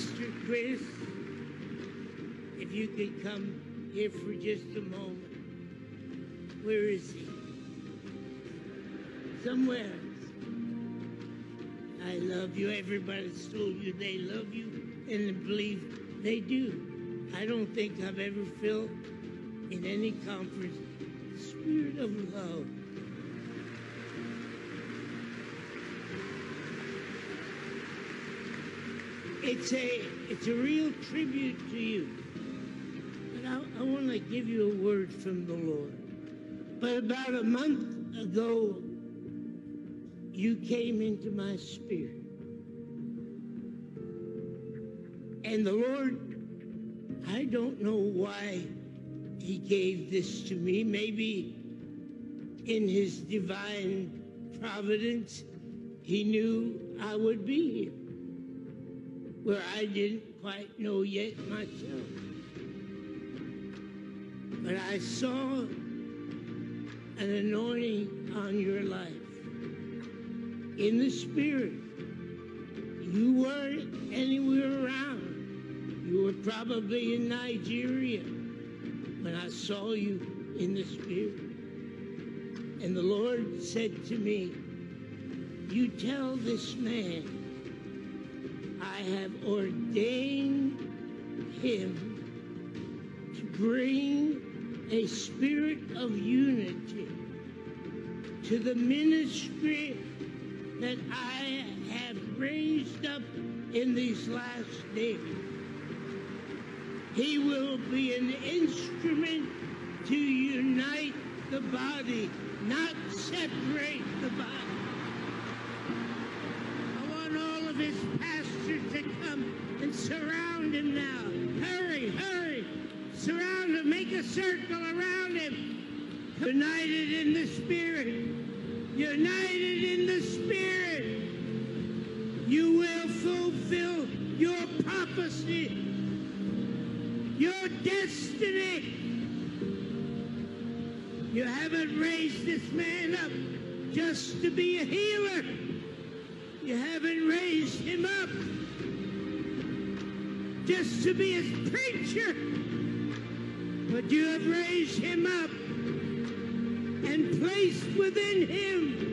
Pastor Chris, if you could come here for just a moment. Where is he? Somewhere. I love you. Everybody's told you they love you and believe they do. I don't think I've ever felt in any conference the spirit of love. It's a it's a real tribute to you. But I, I want to give you a word from the Lord. But about a month ago, you came into my spirit. And the Lord, I don't know why he gave this to me. Maybe in his divine providence, he knew I would be here where I didn't quite know yet myself. But I saw an anointing on your life in the spirit. You weren't anywhere around. You were probably in Nigeria when I saw you in the spirit. And the Lord said to me, You tell this man I have ordained him to bring a spirit of unity to the ministry that I have raised up in these last days. He will be an instrument to unite the body, not separate the body. I want all of his pastors to come and surround him now. Hurry, hurry. Surround him, make a circle around him. United in the Spirit. United in the Spirit. You will fulfill your prophecy, your destiny. You haven't raised this man up just to be a healer. You haven't raised him up just to be his preacher. But you have raised him up and placed within him